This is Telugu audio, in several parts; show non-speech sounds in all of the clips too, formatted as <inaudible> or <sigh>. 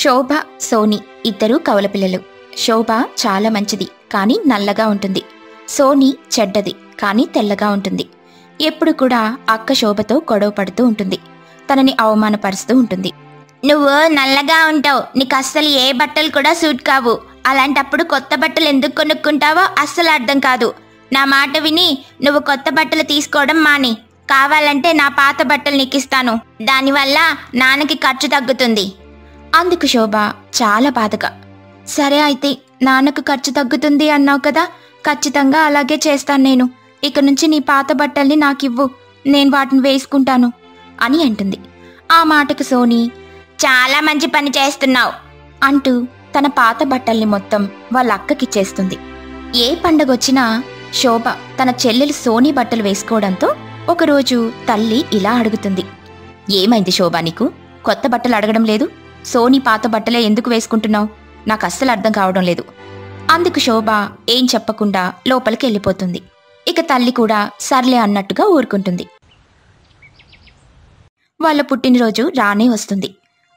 శోభ సోని ఇద్దరూ కవలపిల్లలు శోభ చాలా మంచిది కానీ నల్లగా ఉంటుంది. సోని చెడ్డది కానీ తెల్లగా ఉంటుంది. ఎప్పుడు కూడా అక్క శోభతో గొడవ పడుతూ ఉంటుంది. తనని అవమానపరుస్తూ ఉంటుంది. నువ్వు నల్లగా ఉంటావు నీకు అస్సలు ఏ బట్టలు కూడా సూట్ కావు. అలాంటప్పుడు కొత్త బట్టలు ఎందుకు కొనుక్కుంటావో అస్సలు అర్థం కాదు. నా మాట విని నువ్వు కొత్త బట్టలు తీసుకోవడం మాని. కావాలంటే నా పాత బట్టలు నీకిస్తాను. దానివల్ల నాన్నకి ఖర్చు తగ్గుతుంది. అందుకు శోభ చాలా బాధగా. సరే అయితే నాన్నకు ఖర్చు తగ్గుతుంది అన్నావు కదా ఖచ్చితంగా అలాగే చేస్తాను నేను. ఇక నుంచి నీ పాత బట్టల్ని నాకివ్వు నేను వాటిని వేసుకుంటాను అని అంటుంది. ఆ మాటకు సోని చాలా మంచి పని చేస్తున్నావు అంటూ తన పాత బట్టల్ని మొత్తం వాళ్ళ అక్కకిచ్చేస్తుంది ఏ పండగొచ్చినా శోభ తన చెల్లెలు సోనీ బట్టలు వేసుకోవడంతో ఒకరోజు తల్లి ఇలా అడుగుతుంది. ఏమైంది శోభ నీకు? కొత్త బట్టలు అడగడం లేదు? సోనీ పాత బట్టలే ఎందుకు వేసుకుంటున్నావు? నాకు అస్సలు అర్థం కావడం లేదు. అందుకు శోభ ఏం చెప్పకుండా లోపలికి వెళ్ళిపోతుంది. ఇక తల్లి కూడా సర్లే అన్నట్టుగా ఊరుకుంటుంది. వాళ్ళ పుట్టినరోజు రానే వస్తుంది.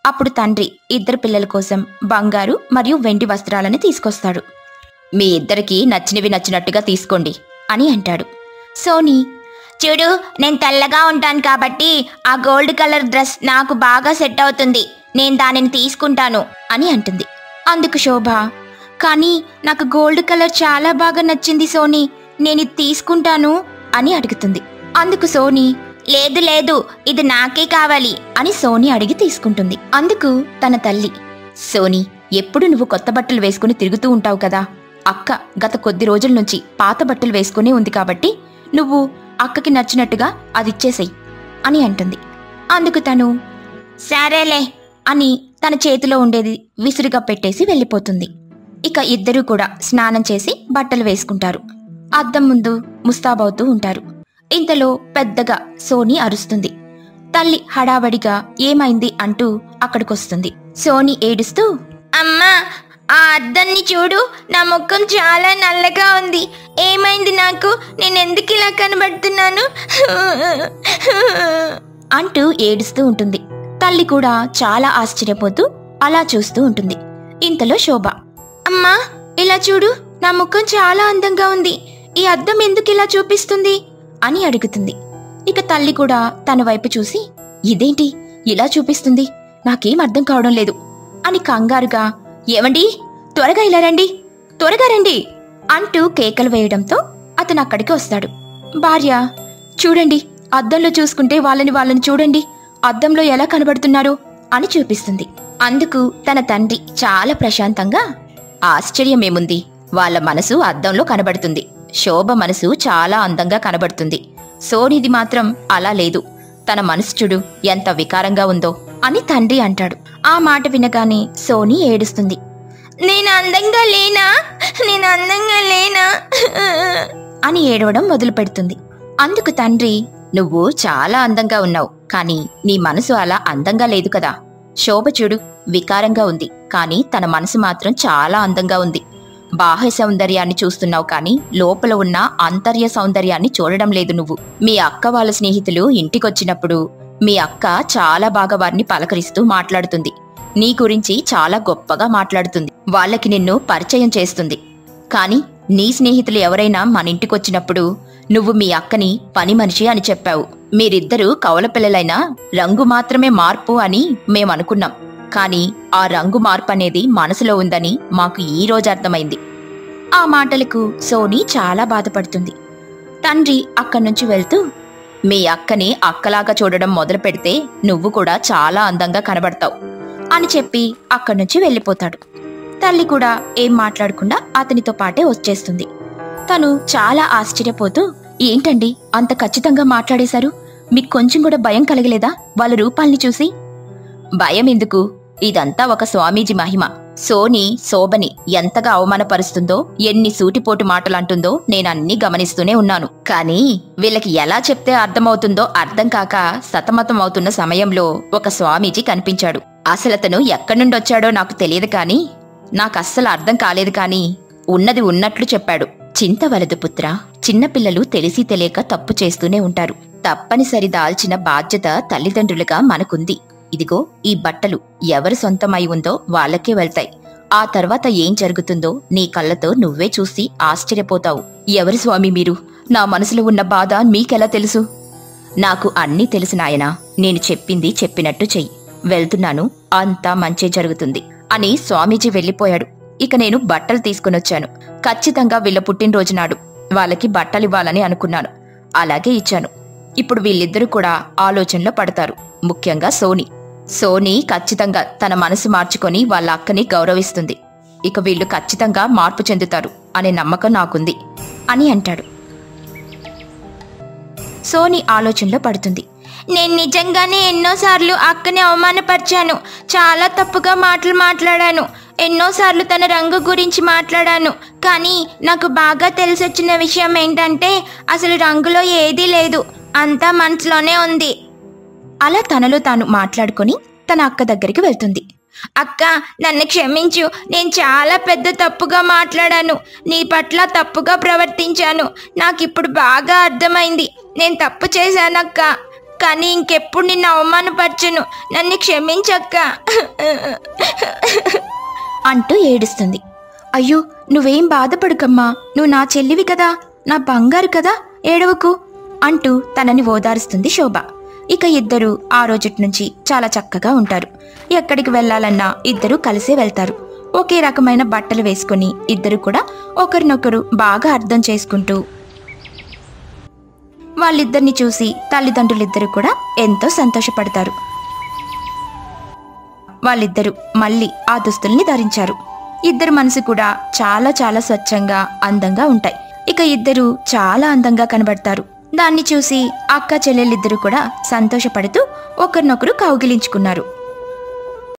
అప్పుడు తండ్రి ఇద్దరు పిల్లల కోసం బంగారు మరియు వెండి వస్త్రాలని తీసుకొస్తాడు. మీ ఇద్దరికి నచ్చినవి నచ్చినట్టుగా తీసుకోండి అని అంటాడు. సోనీ చూడు నేను తెల్లగా ఉంటాను కాబట్టి ఆ గోల్డ్ కలర్ డ్రెస్ నాకు బాగా సెట్ అవుతుంది. నేను దానిని తీసుకుంటాను అని అంటుంది. అందుకు శోభ కానీ నాకు గోల్డ్ కలర్ చాలా బాగా నచ్చింది సోనీ నేను ఇది తీసుకుంటాను అని అడుగుతుంది. అందుకు సోనీ లేదు లేదు ఇది నాకే కావాలి అని సోనీ అడిగి తీసుకుంటుంది. అందుకు తన తల్లి సోనీ ఎప్పుడు నువ్వు కొత్త బట్టలు వేసుకుని తిరుగుతూ ఉంటావు కదా? అక్క గత కొద్ది రోజుల నుంచి పాత బట్టలు వేసుకునే ఉంది కాబట్టి నువ్వు అక్కకి నచ్చినట్టుగా అది ఇచ్చేసేయ్ అని అంటుంది. అందుకు తను సరేలే అని తన చేతిలో ఉండేది విసురుగా పెట్టేసి వెళ్ళిపోతుంది. ఇక ఇద్దరూ కూడా స్నానం చేసి బట్టలు వేసుకుంటారు. అద్దం ముందు ముస్తాబవుతూ ఉంటారు. ఇంతలో పెద్దగా సోని అరుస్తుంది. తల్లి హడావడిగా ఏమైంది అంటూ అక్కడికొస్తుంది. సోని ఏడుస్తూ అమ్మా ఆ అద్దాన్ని చూడు నా ముఖం చాలా నల్లగా ఉంది. ఏమైంది నాకు? నేను ఎందుకు ఇలా కనబడుతున్నాను? <laughs> అంటూ ఏడుస్తూ ఉంటుంది. తల్లి కూడా చాలా ఆశ్చర్యపోతూ అలా చూస్తూ ఉంటుంది. ఇంతలో శోభ. అమ్మా ఇలా చూడు నా ముఖం చాలా అందంగా ఉంది. ఈ అద్దం ఎందుకు ఇలా చూపిస్తుంది? అని అడుగుతుంది. ఇక తల్లి కూడా తన వైపు చూసి ఇదేంటి? ఇలా చూపిస్తుంది. నాకేం అర్థం కావడం లేదు. అని కంగారుగా ఏమండి? త్వరగా ఇలా రండి. త్వరగా రండి. అంటూ కేకలు వేయడంతో అతను అక్కడికి వస్తాడు. భార్య చూడండి. అద్దంలో చూసుకుంటే వాళ్ళని వాళ్ళని చూడండి. అద్దంలో ఎలా కనబడుతున్నారు అని చూపిస్తుంది. అందుకు తన తండ్రి చాలా ప్రశాంతంగా ఆశ్చర్యమేముంది. వాళ్ళ మనసు అద్దంలో కనబడుతుంది. శోభ మనసు చాలా అందంగా కనబడుతుంది. సోనిది మాత్రం అలా లేదు. తన మనసు చూడు ఎంత వికారంగా ఉందో అని తండ్రి అంటాడు. ఆ మాట వినగానే సోని ఏడుస్తుంది. నేను అందంగా లేనా? నేను అందంగా లేనా? అని ఏడవడం మొదలు పెడుతుంది అందుకు తండ్రి నువ్వు చాలా అందంగా ఉన్నావు. కానీ నీ మనసు అలా అందంగా లేదు కదా. శోభ చూడు వికారంగా ఉంది. కానీ తన మనసు మాత్రం చాలా అందంగా ఉంది. బాహ్య సౌందర్యాన్ని చూస్తున్నావు కానీ లోపల ఉన్న అంతర్య సౌందర్యాన్ని చూడడం లేదు నువ్వు. మీ అక్క వాళ్ళ స్నేహితులు ఇంటికొచ్చినప్పుడు మీ అక్క చాలా బాగా వారిని పలకరిస్తూ మాట్లాడుతుంది. నీ గురించి చాలా గొప్పగా మాట్లాడుతుంది. వాళ్ళకి నిన్ను పరిచయం చేస్తుంది. కానీ నీ స్నేహితులు ఎవరైనా మన ఇంటికొచ్చినప్పుడు నువ్వు మీ అక్కని పని మనిషి అని చెప్పావు. మీరిద్దరూ కవల పిల్లలైనా రంగు మాత్రమే మార్పు అని మేమనుకున్నాం. కానీ ఆ రంగు మార్పు అనేది మనసులో ఉందని మాకు ఈ రోజు అర్థమైంది. ఆ మాటలకు సోనీ చాలా బాధపడుతుంది. తండ్రి అక్కడి నుంచి వెళ్తూ మీ అక్కని అక్కలాగా చూడడం మొదలు పెడితే నువ్వు కూడా చాలా అందంగా కనబడతావు అని చెప్పి అక్కడి నుంచి వెళ్ళిపోతాడు. తల్లి కూడా ఏం మాట్లాడకుండా అతనితో పాటే వచ్చేస్తుంది. తను చాలా ఆశ్చర్యపోతూ ఏంటండి? అంత ఖచ్చితంగా మాట్లాడేశారు? మీకు కొంచెం కూడా భయం కలగలేదా? వాళ్ళ రూపాల్ని చూసి? భయం ఎందుకు? ఇదంతా ఒక స్వామీజీ మహిమ. సోని శోభని ఎంతగా అవమానపరుస్తుందో ఎన్ని సూటిపోటు మాటలంటుందో నేనన్నీ గమనిస్తూనే ఉన్నాను. కానీ వీళ్ళకి ఎలా చెప్తే అర్థమవుతుందో అర్థం కాక సతమతం అవుతున్న సమయంలో ఒక స్వామీజీ కనిపించాడు. అసలతను ఎక్కడి నుండి వచ్చాడో నాకు తెలియదు కానీ నాకు అస్సలు అర్థం కాలేదు కానీ ఉన్నది ఉన్నట్లు చెప్పాడు. చింతవలదు పుత్ర చిన్నపిల్లలు తెలిసి తెలియక తప్పు చేస్తూనే ఉంటారు. తప్పనిసరి దాల్చిన బాధ్యత తల్లిదండ్రులుగా మనకుంది. ఇదిగో ఈ బట్టలు ఎవరి సొంతమై ఉందో వాళ్ళకే వెళ్తాయి. ఆ తర్వాత ఏం జరుగుతుందో నీ కళ్ళతో నువ్వే చూసి ఆశ్చర్యపోతావు. ఎవరి స్వామి మీరు? నా మనసులో ఉన్న బాధ మీకెలా తెలుసు? నాకు అన్నీ తెలిసినాయన నేను చెప్పింది చెప్పినట్టు చెయ్యి. వెళ్తున్నాను. అంతా మంచే జరుగుతుంది. అని స్వామీజీ వెళ్ళిపోయాడు. ఇక నేను బట్టలు తీసుకునొచ్చాను. ఖచ్చితంగా వీళ్ళ పుట్టినరోజు నాడు వాళ్ళకి బట్టలివ్వాలని అనుకున్నాను. అలాగే ఇచ్చాను. ఇప్పుడు వీళ్ళిద్దరూ కూడా ఆలోచనలో పడతారు. ముఖ్యంగా సోని. సోని ఖచ్చితంగా తన మనసు మార్చుకొని వాళ్ళ అక్కని గౌరవిస్తుంది. ఇక వీళ్ళు ఖచ్చితంగా మార్పు చెందుతారు అనే నమ్మకం నాకుంది అని అంటాడు. సోని ఆలోచనలో పడుతుంది. నేను నిజంగానే ఎన్నోసార్లు అక్కని అవమానపరిచాను. చాలా తప్పుగా మాటలు మాట్లాడాను. ఎన్నోసార్లు తన రంగు గురించి మాట్లాడాను. కానీ నాకు బాగా తెలిసొచ్చిన విషయం ఏంటంటే అసలు రంగులో ఏదీ లేదు. అంతా మనసులోనే ఉంది. అలా తనలో తాను మాట్లాడుకొని తన అక్క దగ్గరికి వెళ్తుంది. అక్క నన్ను క్షమించు. నేను చాలా పెద్ద తప్పుగా మాట్లాడాను. నీ పట్ల తప్పుగా ప్రవర్తించాను. నాకు ఇప్పుడు బాగా అర్థమైంది. నేను తప్పు చేశానక్క. కానీ ఇంకెప్పుడు నిన్ను అవమానపరచను. నన్ను క్షమించక్క. అంటూ ఏడుస్తుంది. అయ్యో నువ్వేం బాధపడకమ్మా. నువ్వు నా చెల్లివి కదా. నా బంగారు కదా. ఏడవకు. అంటూ తనని ఓదారుస్తుంది శోభ. ఇక ఇద్దరు ఆ రోజుటి నుంచి చాలా చక్కగా ఉంటారు. ఎక్కడికి వెళ్ళాలన్నా ఇద్దరు కలిసే వెళ్తారు. ఒకే రకమైన బట్టలు వేసుకుని ఇద్దరు కూడా ఒకరినొకరు బాగా అర్థం చేసుకుంటూ వాళ్ళిద్దరిని చూసి తల్లిదండ్రులిద్దరూ కూడా ఎంతో సంతోషపడతారు. వాళ్ళిద్దరూ మళ్ళీ ఆ దుస్తుల్ని ధరించారు. ఇద్దరు మనసు కూడా చాలా చాలా స్వచ్ఛంగా అందంగా ఉంటాయి. ఇక ఇద్దరు చాలా అందంగా కనబడతారు. దాన్ని చూసి అక్క చెల్లెళ్ళిద్దరూ కూడా సంతోషపడుతూ ఒకరినొకరు కౌగిలించుకున్నారు.